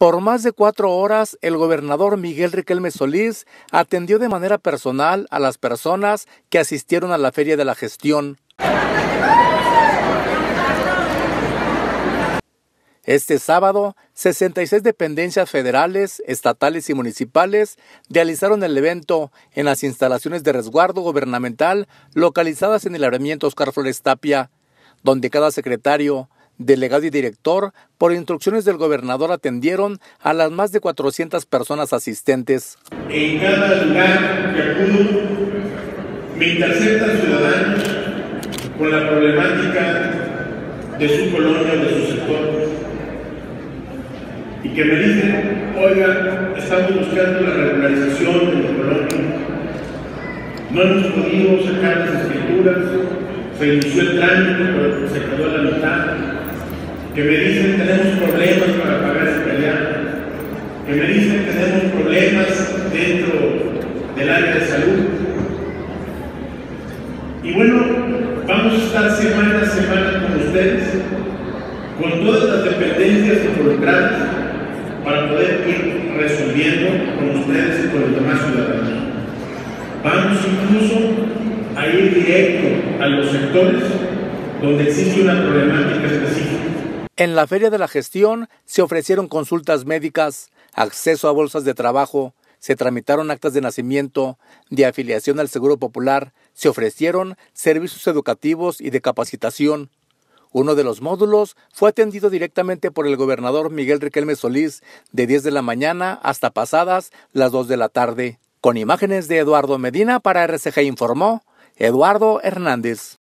Por más de cuatro horas, el gobernador Miguel Riquelme Solís atendió de manera personal a las personas que asistieron a la Feria de la Gestión. Este sábado, 66 dependencias federales, estatales y municipales realizaron el evento en las instalaciones de resguardo gubernamental localizadas en el arremiento Oscar Flores Tapia, donde cada secretario, delegado y director, por instrucciones del gobernador, atendieron a las más de 400 personas asistentes. En cada lugar que acudo, me interceptan ciudadanos con la problemática de su colonia de su sector. Y que me dicen, oiga, estamos buscando la regularización de mi colonia. No hemos podido sacar las escrituras, se inició el trámite, pero se quedó a la mitad que me dicen tenemos problemas para pagar ese predial, que me dicen tenemos problemas dentro del área de salud. Y bueno, vamos a estar semana a semana con ustedes, con todas las dependencias involucradas, para poder ir resolviendo con ustedes y con los demás ciudadanos. Vamos incluso a ir directo a los sectores donde existe una problemática específica en la Feria de la Gestión se ofrecieron consultas médicas, acceso a bolsas de trabajo, se tramitaron actas de nacimiento, de afiliación al Seguro Popular, se ofrecieron servicios educativos y de capacitación. Uno de los módulos fue atendido directamente por el gobernador Miguel Riquelme Solís de 10 de la mañana hasta pasadas las 2 de la tarde. Con imágenes de Eduardo Medina para RCG informó Eduardo Hernández.